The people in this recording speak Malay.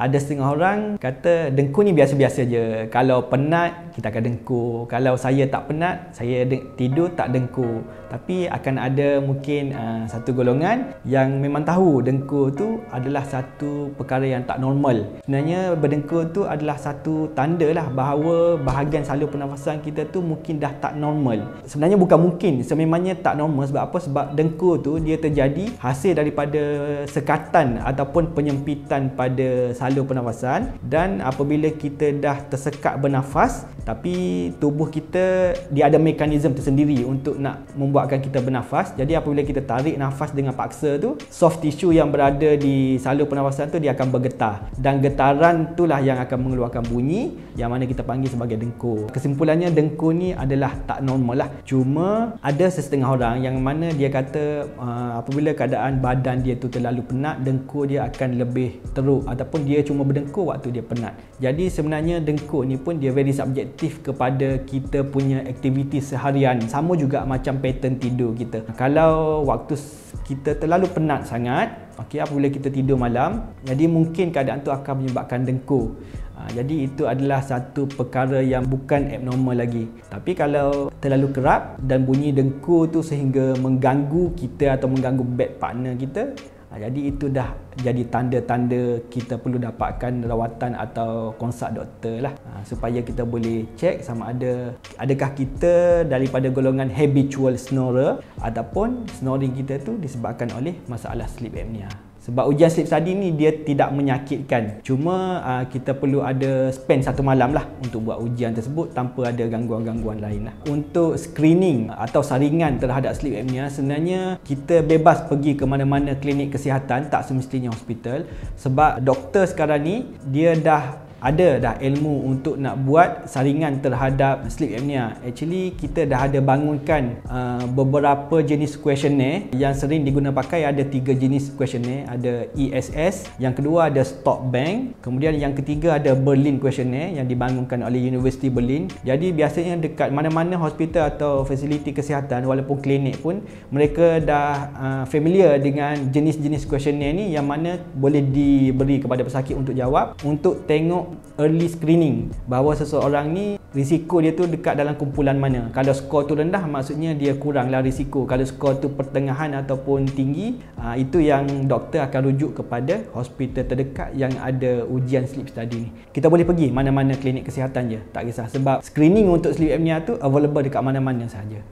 ada setengah orang kata dengkur ni biasa-biasa je. Kalau penat, kita akan dengkur. Kalau saya tak penat, saya tidur tak dengkur. Tapi akan ada mungkin uh, satu golongan yang memang tahu dengkur tu adalah satu perkara yang tak normal. Sebenarnya berdengkur tu adalah satu tanda lah bahawa bahagian salur pernafasan kita tu mungkin dah tak normal. Sebenarnya bukan mungkin, sememangnya tak normal sebab apa? Sebab dengkur tu dia terjadi hasil daripada sekatan ataupun penyempitan pada salur salur pernafasan dan apabila kita dah tersekat bernafas tapi tubuh kita dia ada mekanisme tersendiri untuk nak membuatkan kita bernafas. Jadi apabila kita tarik nafas dengan paksa tu soft tissue yang berada di salur pernafasan tu dia akan bergetar. Dan getaran itulah yang akan mengeluarkan bunyi yang mana kita panggil sebagai dengkur. Kesimpulannya dengkur ni adalah tak normal lah. Cuma ada sesetengah orang yang mana dia kata uh, apabila keadaan badan dia tu terlalu penat dengkur dia akan lebih teruk ataupun dia cuma berdengkur waktu dia penat. Jadi sebenarnya dengkur ni pun dia very subjektif kepada kita punya aktiviti seharian. Sama juga macam pattern tidur kita. Kalau waktu kita terlalu penat sangat, okey apabila kita tidur malam, jadi mungkin keadaan tu akan menyebabkan dengkur. Ha, jadi itu adalah satu perkara yang bukan abnormal lagi. Tapi kalau terlalu kerap dan bunyi dengkur tu sehingga mengganggu kita atau mengganggu bed partner kita, jadi itu dah jadi tanda-tanda kita perlu dapatkan rawatan atau konsult doktor lah ha, supaya kita boleh cek sama ada adakah kita daripada golongan habitual snorer ataupun snoring kita tu disebabkan oleh masalah sleep apnea. Sebab ujian sleep study ni dia tidak menyakitkan. Cuma uh, kita perlu ada spend satu malam lah untuk buat ujian tersebut tanpa ada gangguan-gangguan lain lah. Untuk screening atau saringan terhadap sleep apnea sebenarnya kita bebas pergi ke mana-mana klinik kesihatan tak semestinya hospital sebab doktor sekarang ni dia dah ada dah ilmu untuk nak buat saringan terhadap sleep apnea. Actually kita dah ada bangunkan uh, beberapa jenis questionnaire yang sering digunakan pakai ada tiga jenis questionnaire, ada ESS, yang kedua ada Stop Bank, kemudian yang ketiga ada Berlin questionnaire yang dibangunkan oleh University Berlin. Jadi biasanya dekat mana-mana hospital atau fasiliti kesihatan walaupun klinik pun mereka dah uh, familiar dengan jenis-jenis questionnaire ni yang mana boleh diberi kepada pesakit untuk jawab untuk tengok early screening bahawa seseorang ni risiko dia tu dekat dalam kumpulan mana. Kalau skor tu rendah maksudnya dia kuranglah risiko. Kalau skor tu pertengahan ataupun tinggi ah, itu yang doktor akan rujuk kepada hospital terdekat yang ada ujian sleep study ni. Kita boleh pergi mana-mana klinik kesihatan je tak kisah. Sebab screening untuk sleep apnea tu available dekat mana-mana sahaja